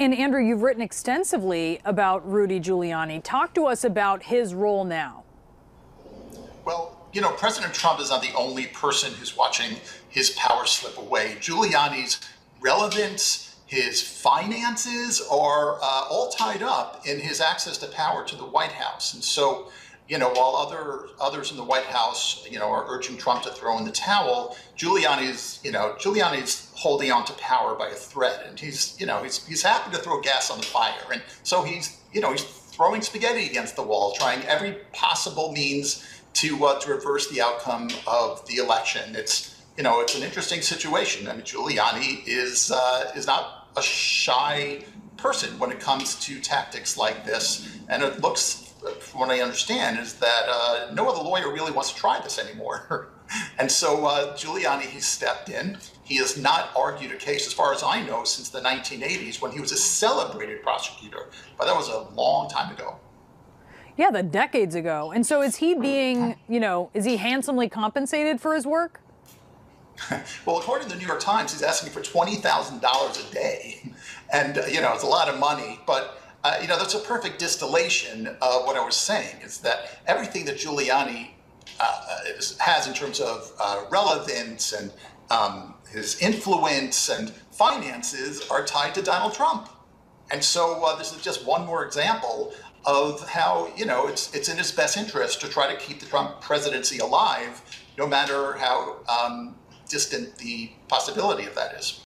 And Andrew, you've written extensively about Rudy Giuliani. Talk to us about his role now. Well, you know, President Trump is not the only person who's watching his power slip away. Giuliani's relevance, his finances are uh, all tied up in his access to power to the White House. And so, you know, while other others in the White House, you know, are urging Trump to throw in the towel, Giuliani's, you know, Giuliani's holding on to power by a thread, and he's, you know, he's he's happy to throw gas on the fire, and so he's, you know, he's throwing spaghetti against the wall, trying every possible means to uh, to reverse the outcome of the election. It's you know, it's an interesting situation. I mean, Giuliani is uh, is not a shy person when it comes to tactics like this, and it looks from what I understand, is that uh, no other lawyer really wants to try this anymore. and so uh, Giuliani, he stepped in. He has not argued a case, as far as I know, since the 1980s when he was a celebrated prosecutor. But that was a long time ago. Yeah, the decades ago. And so is he being, you know, is he handsomely compensated for his work? well, according to the New York Times, he's asking for $20,000 a day. And, uh, you know, it's a lot of money, but uh, you know, that's a perfect distillation of what I was saying, is that everything that Giuliani uh, has in terms of uh, relevance and um, his influence and finances are tied to Donald Trump. And so uh, this is just one more example of how, you know, it's, it's in his best interest to try to keep the Trump presidency alive, no matter how um, distant the possibility of that is.